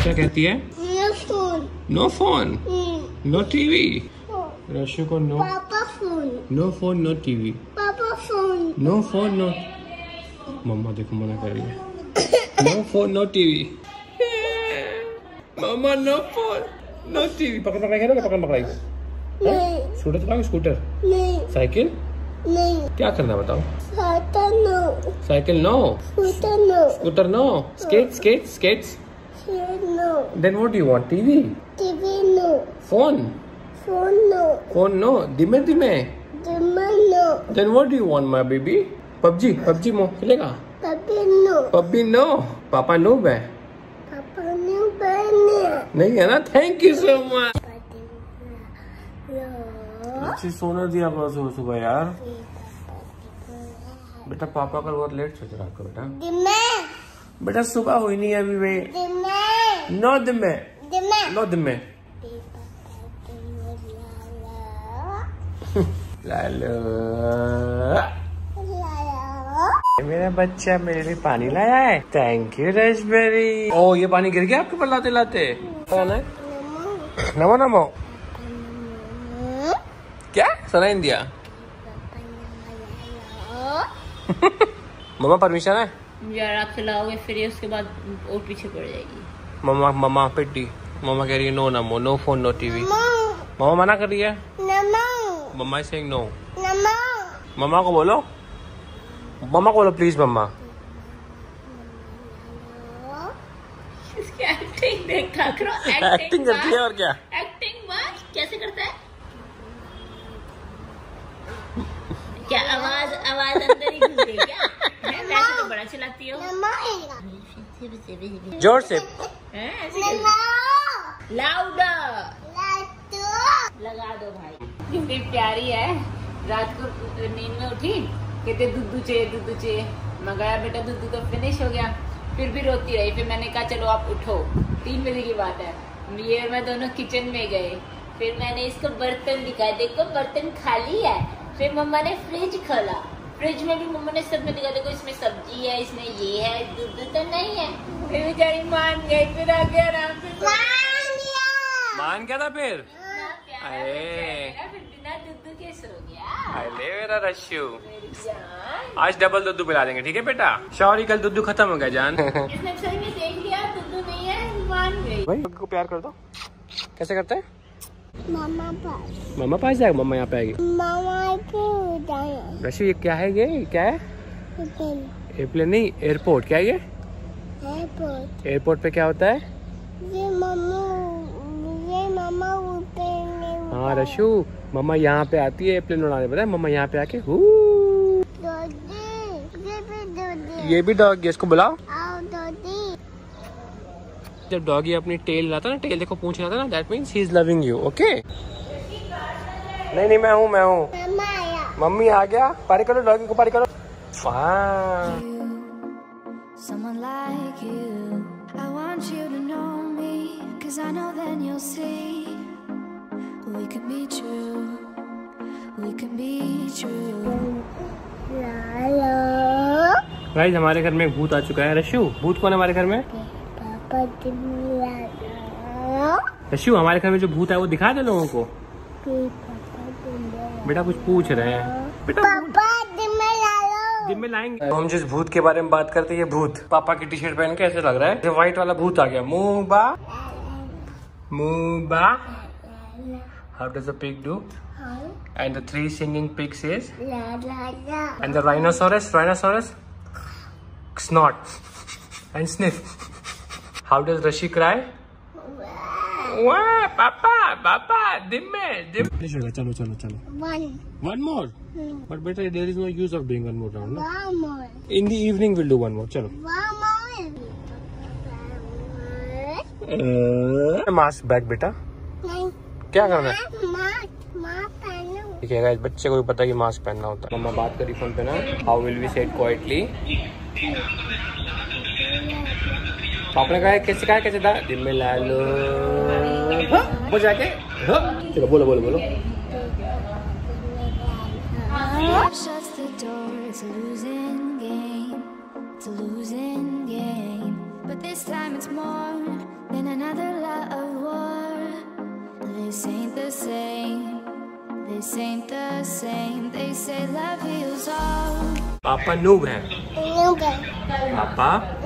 मम्मा क्या कहती है. No phone. No TV Rashu को no no phone no TV no phone no मम्मा देखो मना कर रही है। नो फ़ोन नो टीवी मम्मा नो फ़ोन नो टीवी पकड़ पकड़ाई खेलोगे पकड़ पकड़ाई नहीं। स्कूटर चलाओगे स्कूटर नहीं। साइकिल नहीं। क्या करना बताओ। Cycle no cycle no scooter no scooter no skate skate skates No. Then what do want TV TV no. Phone Phone no. Phone no धीमे धीमे Dimmer no. Then what do want my baby PUBG PUBG मो खेलेगा Papi no. PUBG no पापा no है Papa no banana. नहीं है ना thank you so much No. अच्छी सोना दिया करो सुबह सुबह यार बेटा पापा कल बहुत लेट सोच रहा आपको बेटा. बेटा सुबह हुई नहीं है अभी वे. नौ दिन में. नौ दिन में। मेरा बच्चा मेरे लिए पानी लाया है। थैंक यू रसबेरी ओ ये पानी गिर गया आपके ऊपर लाते लाते कौन है? नमो नमो। क्या? सुना नहीं दिया मम्मा परमिशन है? यार आप खिलाओगे फिर ये उसके बाद और पीछे पड़ जाएगी। मम्मा मम्मा पिट्टी मम्मा कह रही है नो नमो नो फ़ोन नो टीवी मम्मा। मना कर रही है? मम्मा से नो मम्मा को बोलो। मम्मा को बोलो प्लीज़ मम्मा। एक्टिंग देखा करो एक्टिंग करती है और क्या? एक्टिंग बस कैसे करता है? क्या आवाज़ आवाज़ अंदर ही घुस गई चलाती हो? ज़ोर से? लाउडर लगा दो भाई। कितनी प्यारी है। रात को नींद में उठी? कहते दुद्धू चाहिए दुद्धू चाहिए। मैं गया बेटा दुद्धू तो फिनिश हो गया। फिर भी रोती रही। फिर मैंने कहा चलो आप उठो। तीन बजे की बात है। ये मैं दोनों किचन में गए। फिर मैंने इसको बर्तन दिखाया। देखो बर्तन खाली है। फिर मम्मा ने फ्रिज खोला। फ्रिज में भी मम्मा ने सब में दिखा देखो इसमें सब्ज़ी है इसमें ये है दूध तो नहीं है। फिर बेचारी मान गई फिर आगे आराम से मान क्या था फिर? है। गया। रश्यू। आज डबल दुद्धू पिला देंगे ठीक है बेटा? सॉरी कल दुद्धू खत्म हो गया जान। इसने सही में देख लिया दूध नहीं है मान गई। भाई को प्यार कर दो। कैसे करते हैं? मामा पास। मम्मा पास जाएगा? मम्मा यहाँ पे आएगी। मामा ये क्या है ये? क्या है? एयरप्लेन नहीं एयरपोर्ट क्या है ये एयरपोर्ट पे क्या होता है? ये मामा ये मामा हाँ। रशु। मम्मा यहाँ पे आती है एयरप्लेन उड़ाने पता है? मम्मा यहाँ पे आके हू। ये भी डॉग इसको बुलाओ। जब डॉगी अपनी टेल लाता ना टेल देखो पूछ रहा था ना that means he is loving you okay नहीं नहीं मैं हूँ मैं हूँ मम्मी आ गया पारी करो डॉगी को पारी करो Someone like you. I want you to know me, cause I know then you'll see. We could be true. We can be true. Guys हमारे घर में एक भूत आ चुका है रशु भूत कौन है हमारे घर में पापा तुम हमारे घर में जो भूत है वो दिखा दे लोगों को। बेटा कुछ पूछ रहे हैं। बेटा में लाएँगे। तो हम जिस भूत के बारे में बात करते हैं ये भूत। पापा की टी शर्ट पहन के ऐसे लग रहा है ये व्हाइट वाला भूत आ गया। मुंबा Mumba how does a pig do and the three singing pigs is? ला ला ला। And the rhinoceros? Rhinoceros? Snort. And sniff. How does rashi cry पापा दिन में दिन चलो चलो चलो चलो one one more Hmm. but better there is no use of doing one more round no? One more in the evening we'll do one more chalo one more mask bag बेटा नहीं क्या करना है ठीक है guys, बच्चे को भी पता है कि मास्क पहनना होता है मम्मा बात करी फ़ोन पे ना how will we set quietly पापा ने कहा कैसे कहा कैसे था दिन में ला लो वो जाके चलो बोलो बोलो बोलो This time it's more than another lot of war. This ain't the same. This ain't the same. They say love heals all. Papa noob है. Noob है. Papa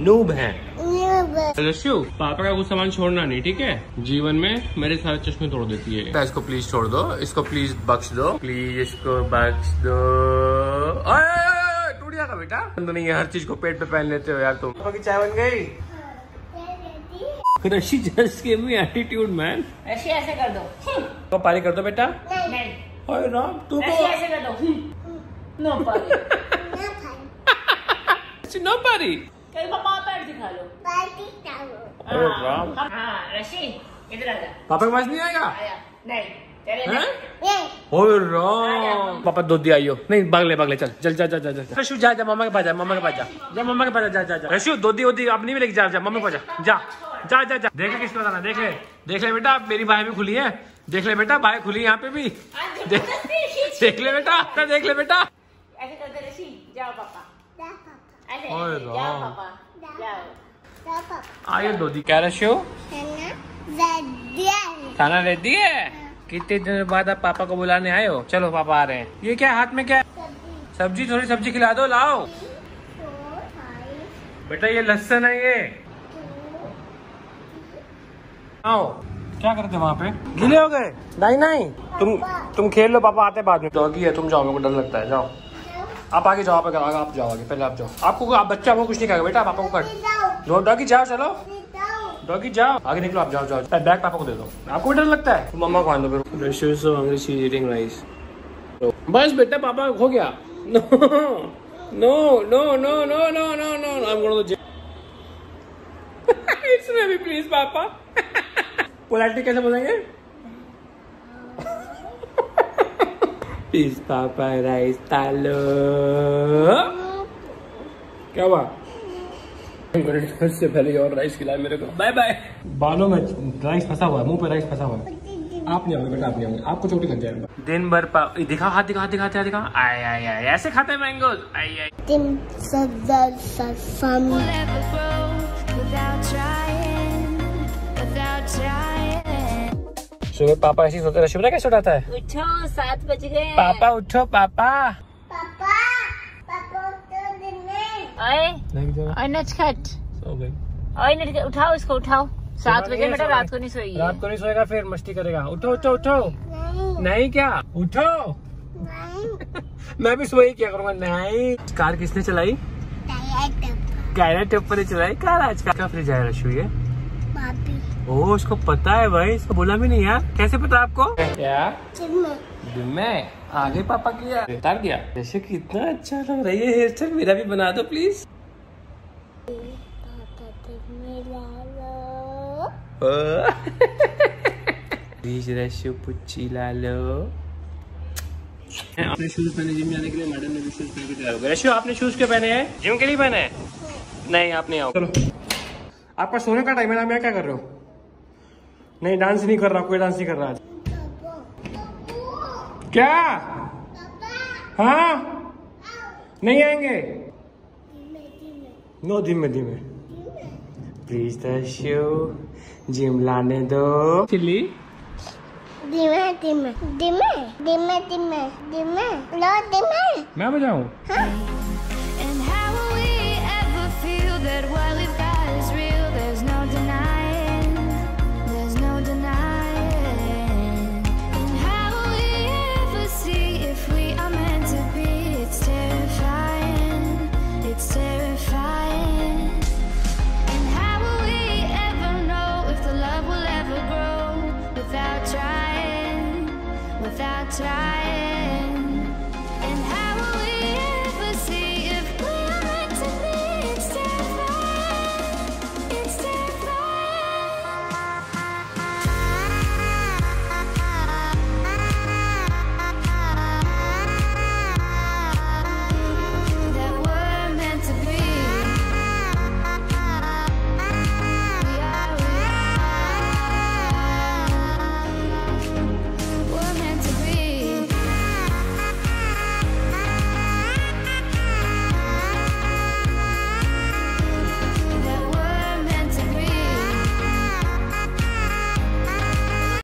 नूब है। Noob. रशियो पापा का कुछ सामान छोड़ना नहीं ठीक है? जीवन में मेरे सारे चश्मे तोड़ देती है। इसको प्लीज़ छोड़ दो। इसको प्लीज़ बख्श दो। प्लीज़ इसको बख्श दो। टूट जाएगा बेटा। तो नहीं है हर चीज़ को पेट पे पहन लेते हो यार तुम। पापा की चाय बन गई? Rashi just give me attitude man Rashi ऐसे कर दो। तो पारी कर दो बेटा। नहीं। ओए राम तू को ऐसे कर दो। नो पारी। नो पारी कहीं पापा पैर दिखा लो. अरे राम। हाँ हाँ, रशी इधर आ जा। पापा के पास नहीं आएगा? आया। नहीं तेरे हैं? राम। पापा दूध दिया आइयो नहीं भागले भागले चल चल जा जा जा जा रशु जा जा मम्मा के पास जा मम्मा के पास जा। जा मम्मा के पास जा जा जा। रशु दूध दी वोदी अब नहीं मिलेगी जा जा मम्मी के पास जा। जा जा जा जा। देख ले किसको बताना देख ले। देख ले बेटा मेरी बाहें भी खुली है। देख ले बेटा बाहें खुली यहाँ पे भी। देख ले बेटा बेटा, देख ले बेटा। ऐसे करते जाओ पापा। Papa. आइए दूधी क्या रशु. Zadian. खाना रेडी है? कितने दिनों बाद आप पापा को बुलाने आए हो? चलो पापा आ रहे हैं। ये क्या हाथ में क्या सब्ज़ी। थोड़ी सब्ज़ी खिला दो लाओ। बेटा ये लहसन है ये। आओ। क्या करते वहाँ पे? गीले हो गए। नहीं नहीं। तुम तुम खेल लो पापा आते बाद में। डॉगी है तुम जाओ मेरे को डर लगता है। जाओ। आप आगे जाओ आप आगे आप जाओ आगे पहले आप जाओ। आपको आप बच्चा आपको कुछ नहीं कहेगा बेटा पापा को कर दो डॉगी जाओ चलो। डॉगी जाओ। आगे निकलो आप जाओ जाओ। बैग पापा को दे दो। आपको डर लगता है? मम्मा को आने दो बस बेटा पापा हो गया। No no no no no no no no I am going to it's please पापा पोलाइटली कैसे बोलेंगे? प्लीज़ पापा राइस तालो क्या हुआ? से पहले और राइस खिलाया मेरे को बाय बाय बालों में राइस फंसा हुआ है मुँह पे राइस फंसा हुआ है। आप नहीं आओगे बेटा आप नहीं आओगे। आपको चोटी लग जाएगा। दिन भर पा दिखा हाथ दिखा दिखा दिखा। दिखा आय आय आय ऐसे खाते हैं मैंगोज आय आय सुबह पापा ऐसे सोते रहे। कैसे उठाता है? उठो सात बज गए। पापा उठो पापा। नहीं जाओ। सो गई। उठाओ इसको उठाओ। सात बजे बेटा रात को नहीं सोई रात को नहीं सोएगा फिर मस्ती करेगा। उठो उठो उठो। नहीं। नहीं क्या? उठो। नहीं। मैं भी सोई क्या करूँगा? नहीं। कार किसने चलाई? टायर कैरेट के ऊपर चलाई। कार आज का फ्रिज है रशु ये? पापी ओ उसको पता है भाई इसको बोला भी नहीं यार। कैसे पता आपको? क्या? मैं आगे पापा किया उतार दिया जैसे कितना अच्छा लग रहा है हेयर स्टाइल मेरा भी बना दो प्लीज़ रशु पुच्ची ला लो। आपने शूज़ पहने जिम जाने के लिए मैडम ने भी शूज़ पहन के तैयार हो गए रशु आपने शूज़ क्यों पहने हैं? जिम के लिए पहने हैं? नहीं आप नहीं आओ। चलो। आपका सोने का टाइम है ना मैं क्या कर रहे हो? नहीं डांस नहीं कर रहा कोई डांस नहीं कर रहा आज। क्या? हाँ? नहीं आएँगे? नो धीमे धीमे। प्लीज़ दर्शो जिम लाने दो। चिल्ली? धीमे धीमे। धीमे धीमे धीमे धीमे। लो धीमे। मैं बजाऊं? हाँ।